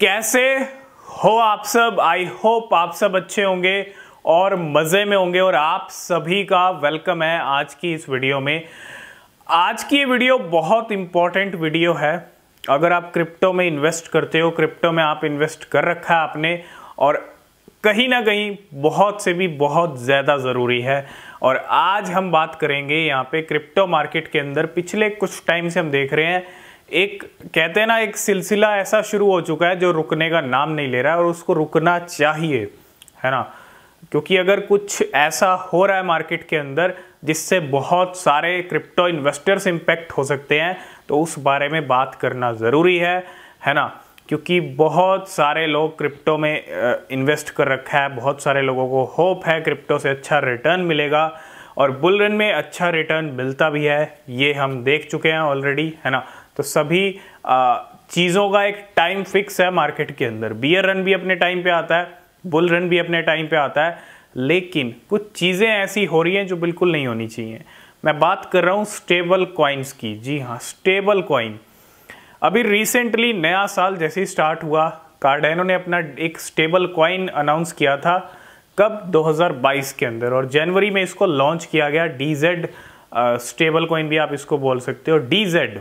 कैसे हो आप सब? आई होप आप सब अच्छे होंगे और मज़े में होंगे और आप सभी का वेलकम है आज की इस वीडियो में। आज की ये वीडियो बहुत इंपॉर्टेंट वीडियो है। अगर आप क्रिप्टो में इन्वेस्ट करते हो क्रिप्टो में आप इन्वेस्ट कर रखा है आपने और कहीं ना कहीं बहुत से भी बहुत ज़्यादा ज़रूरी है। और आज हम बात करेंगे यहाँ पे क्रिप्टो मार्केट के अंदर पिछले कुछ टाइम से हम देख रहे हैं एक कहते हैं ना, एक सिलसिला ऐसा शुरू हो चुका है जो रुकने का नाम नहीं ले रहा है और उसको रुकना चाहिए, है ना? क्योंकि अगर कुछ ऐसा हो रहा है मार्केट के अंदर जिससे बहुत सारे क्रिप्टो इन्वेस्टर्स इम्पेक्ट हो सकते हैं तो उस बारे में बात करना ज़रूरी है है ना? क्योंकि बहुत सारे लोग क्रिप्टो में इन्वेस्ट कर रखा है, बहुत सारे लोगों को होप है क्रिप्टो से अच्छा रिटर्न मिलेगा और बुल रन में अच्छा रिटर्न मिलता भी है, ये हम देख चुके हैं ऑलरेडी, है ना? तो सभी चीज़ों का एक टाइम फिक्स है मार्केट के अंदर। बियर रन भी अपने टाइम पे आता है बुल रन भी अपने टाइम पे आता है, लेकिन कुछ चीज़ें ऐसी हो रही हैं जो बिल्कुल नहीं होनी चाहिए। मैं बात कर रहा हूँ स्टेबल कॉइन्स की। जी हाँ स्टेबल कॉइन अभी रिसेंटली नया साल जैसे ही स्टार्ट हुआ कार्डेनो ने अपना एक स्टेबल कॉइन अनाउंस किया था, कब? 2022 के अंदर। और जनवरी में इसको लॉन्च किया गया। डी जेड स्टेबल कॉइन भी आप इसको बोल सकते हो। डी जेड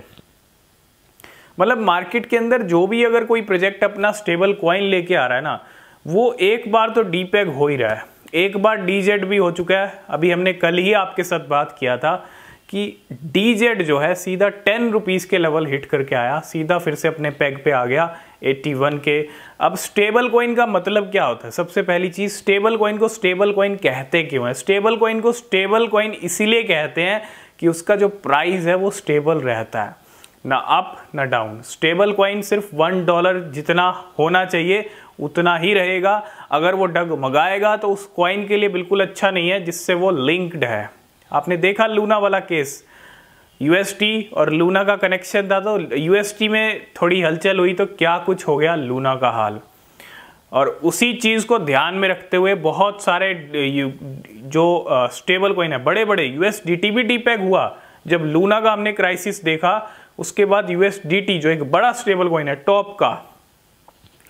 मतलब मार्केट के अंदर जो भी अगर कोई प्रोजेक्ट अपना स्टेबल कॉइन लेके आ रहा है ना, वो एक बार तो डी पैग हो ही रहा है। एक बार डी जेड भी हो चुका है। अभी हमने कल ही आपके साथ बात किया था कि डी जेड जो है सीधा टेन रुपीज़ के लेवल हिट करके आया, सीधा फिर से अपने पैग पे आ गया 81 के। अब स्टेबल कॉइन का मतलब क्या होता है? सबसे पहली चीज़ स्टेबल कॉइन को स्टेबल कॉइन कहते क्यों है? स्टेबल कॉइन को स्टेबल कॉइन इसीलिए कहते हैं कि उसका जो प्राइस है वो स्टेबल रहता है। ना अप ना डाउन स्टेबल कॉइन सिर्फ़ वन डॉलर जितना होना चाहिए, उतना ही रहेगा। अगर वो डग डगमगाएगा तो उस कॉइन के लिए बिल्कुल अच्छा नहीं है, जिससे वो लिंक्ड है। आपने देखा लूना वाला केस यूएसटी और लूना का कनेक्शन था तो यूएसटी में थोड़ी हलचल हुई तो क्या कुछ हो गया लूना का हाल? और उसी चीज़ को ध्यान में रखते हुए बहुत सारे जो स्टेबल कॉइन है बड़े बड़े यूएसडीटी भी डीपैग हुआ। जब लूना का हमने क्राइसिस देखा उसके बाद यूएसडीटी जो एक बड़ा स्टेबल कॉइन है टॉप का,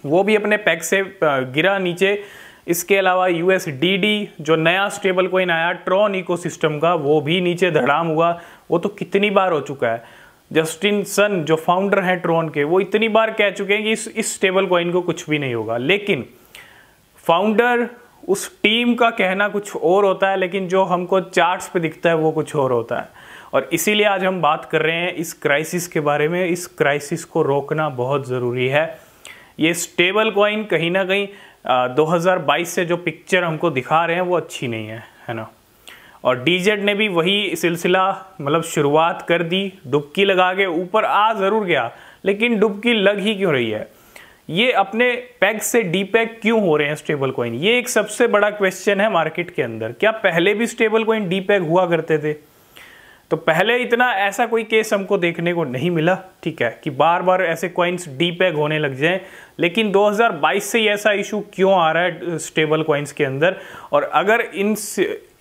वो भी अपने पैक से गिरा नीचे। इसके अलावा यूएसडीडी जो नया स्टेबल कॉइन आया ट्रॉन इकोसिस्टम का, वो भी नीचे धड़ाम हुआ। वो तो कितनी बार हो चुका है? जस्टिन सन जो फाउंडर हैं ट्रॉन के, वो इतनी बार कह चुके हैं कि इस इस स्टेबल कॉइन को कुछ भी नहीं होगा। लेकिन फाउंडर उस टीम का कहना कुछ और होता है, लेकिन जो हमको चार्ट्स पे दिखता है वो कुछ और होता है। और इसीलिए आज हम बात कर रहे हैं इस क्राइसिस के बारे में। इस क्राइसिस को रोकना बहुत ज़रूरी है। ये स्टेबल कॉइन कहीं ना कहीं 2022 से जो पिक्चर हमको दिखा रहे हैं वो अच्छी नहीं है है ना? और डीजेड ने भी वही सिलसिला मतलब शुरुआत कर दी। डुबकी लगा के ऊपर आ ज़रूर गया, लेकिन डुबकी लग ही क्यों रही है? ये अपने पैग से डी पैग क्यों हो रहे हैं स्टेबल कॉइन? ये एक सबसे बड़ा क्वेश्चन है मार्केट के अंदर। क्या पहले भी स्टेबल कॉइन डी पैग हुआ करते थे? तो पहले इतना ऐसा कोई केस हमको देखने को नहीं मिला, ठीक है, कि बार बार ऐसे कॉइन्स डी पैग होने लग जाएँ। लेकिन 2022 से ही ऐसा इशू क्यों आ रहा है स्टेबल कॉइन्स के अंदर? और अगर इन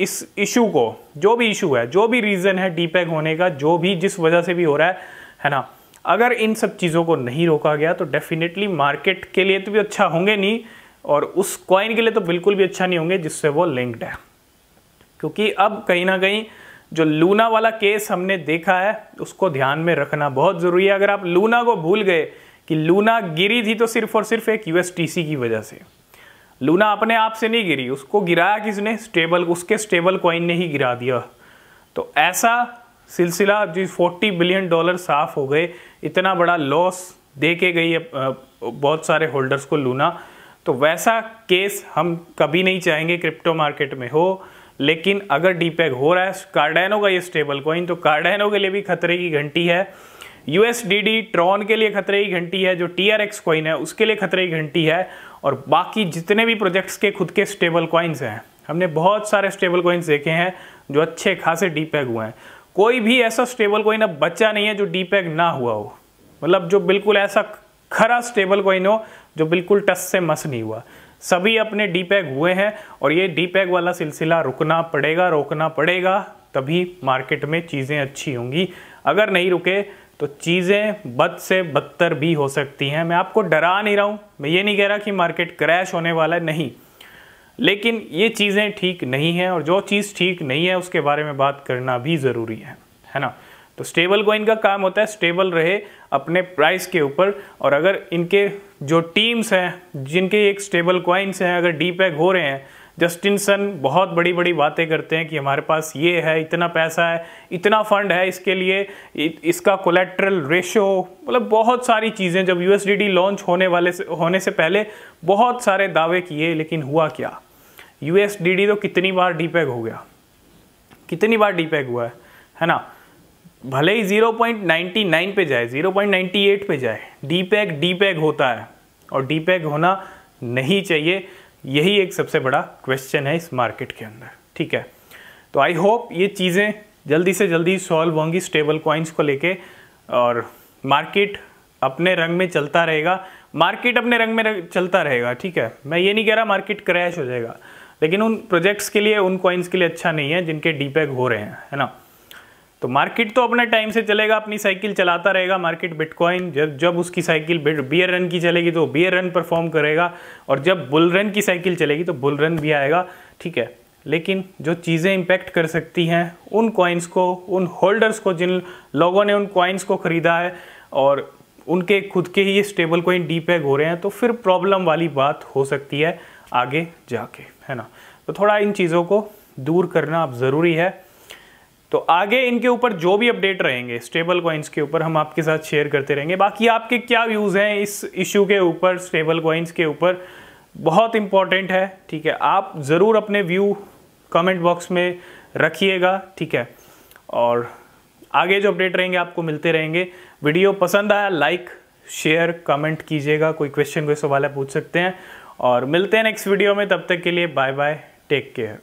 इस इशू को, जो भी इशू है, जो भी रीज़न है डी पैग होने का, जो भी जिस वजह से भी हो रहा है है ना अगर इन सब चीज़ों को नहीं रोका गया तो डेफिनेटली मार्केट के लिए तो भी अच्छा होंगे नहीं, और उस कॉइन के लिए तो बिल्कुल भी अच्छा नहीं होंगे जिससे वो लिंक्ड है। क्योंकि अब कहीं ना कहीं जो लूना वाला केस हमने देखा है, उसको ध्यान में रखना बहुत ज़रूरी है। अगर आप लूना को भूल गए कि लूना गिरी थी तो सिर्फ़ और सिर्फ़ एक यूएसटीसी की वजह से। लूना अपने आप से नहीं गिरी, उसको गिराया किसने? स्टेबल उसके स्टेबल कॉइन ने ही गिरा दिया। तो ऐसा सिलसिला जो 40 बिलियन डॉलर साफ़ हो गए। इतना बड़ा लॉस दे के गई बहुत सारे होल्डर्स को लूना। तो वैसा केस हम कभी नहीं चाहेंगे क्रिप्टो मार्केट में, हो। लेकिन अगर डीपैग हो रहा है कार्डेनो का ये स्टेबल कॉइन तो कार्डेनो के लिए भी खतरे की घंटी है। यूएसडीडी ट्रॉन के लिए खतरे की घंटी है, जो टी आर एक्स कॉइन है, उसके लिए खतरे की घंटी है। और बाकी जितने भी प्रोजेक्ट्स के खुद के स्टेबल कॉइन्स हैं, हमने बहुत सारे स्टेबल कॉइन्स देखे हैं, जो अच्छे खासे डीपैग हुए हैं। कोई भी ऐसा स्टेबल कॉइन अब बच्चा नहीं है, जो डीपैग ना हुआ हो। मतलब जो बिल्कुल ऐसा खरा स्टेबल कॉइन हो, जो बिल्कुल टस से मस नहीं हुआ। सभी अपने डी पैग हुए हैं और ये डी पैग वाला सिलसिला रुकना पड़ेगा, रोकना पड़ेगा, तभी मार्केट में चीज़ें अच्छी होंगी। अगर नहीं रुके तो चीज़ें बद से बदतर भी हो सकती हैं। मैं आपको डरा नहीं रहा हूँ, मैं ये नहीं कह रहा कि मार्केट क्रैश होने वाला है नहीं। लेकिन ये चीज़ें ठीक नहीं हैं और जो चीज़ ठीक नहीं है, उसके बारे में बात करना भी ज़रूरी है है ना? तो स्टेबल कॉइन का काम होता है स्टेबल रहे अपने प्राइस के ऊपर। और अगर इनके जो टीम्स हैं, जिनके एक स्टेबल कॉइन्स हैं, अगर डी पैक हो रहे हैं जस्टिन सन बहुत बड़ी बड़ी बातें करते हैं कि हमारे पास ये है, इतना पैसा है, इतना फंड है इसके लिए इसका कोलेट्रल रेशो मतलब बहुत सारी चीज़ें। जब यूएसडीडी लॉन्च होने वाले से, होने से पहले बहुत सारे दावे किए, लेकिन हुआ क्या? यूएसडीडी तो कितनी बार डीपैग हो गया? कितनी बार डीपैग हुआ है? है ना? भले ही 0.99 पे जाए 0.98 पे जाए डी पैग डी पैग होता है और डी पैग होना नहीं चाहिए, यही एक सबसे बड़ा क्वेश्चन है इस मार्केट के अंदर, ठीक है? तो आई होप ये चीज़ें जल्दी से जल्दी सॉल्व होंगी स्टेबल कॉइन्स को लेके और मार्केट अपने रंग में चलता रहेगा। मार्केट अपने रंग में चलता रहेगा, ठीक है? मैं ये नहीं कह रहा मार्केट क्रैश हो जाएगा, लेकिन उन प्रोजेक्ट्स के लिए, उन कॉइन्स के लिए अच्छा नहीं है जिनके डीपैग हो रहे हैं, है ना? तो मार्केट तो अपने टाइम से चलेगा, अपनी साइकिल चलाता रहेगा मार्केट बिटकॉइन जब जब उसकी साइकिल बियर रन की चलेगी तो बियर रन परफॉर्म करेगा और जब बुल रन की साइकिल चलेगी तो बुल रन भी आएगा, ठीक है? लेकिन जो चीज़ें इम्पेक्ट कर सकती हैं, उन कॉइन्स को, उन होल्डर्स को, जिन लोगों ने उन कॉइन्स को ख़रीदा है और उनके खुद के ही स्टेबल कॉइन डी पैग हो रहे हैं तो फिर प्रॉब्लम वाली बात हो सकती है आगे जाके, है ना? तो थोड़ा इन चीज़ों को दूर करना अब ज़रूरी है। तो आगे इनके ऊपर जो भी अपडेट रहेंगे स्टेबल कॉइन्स के ऊपर हम आपके साथ शेयर करते रहेंगे। बाकी आपके क्या व्यूज़ हैं इस इशू के ऊपर स्टेबल कॉइन्स के ऊपर, बहुत इंपॉर्टेंट है, ठीक है। आप ज़रूर अपने व्यू कमेंट बॉक्स में रखिएगा, ठीक है। और आगे जो अपडेट रहेंगे, आपको मिलते रहेंगे। वीडियो पसंद आया लाइक शेयर कमेंट कीजिएगा, कोई क्वेश्चन कोई सवाल है पूछ सकते हैं। और मिलते हैं नेक्स्ट वीडियो में, तब तक के लिए बाय बाय टेक केयर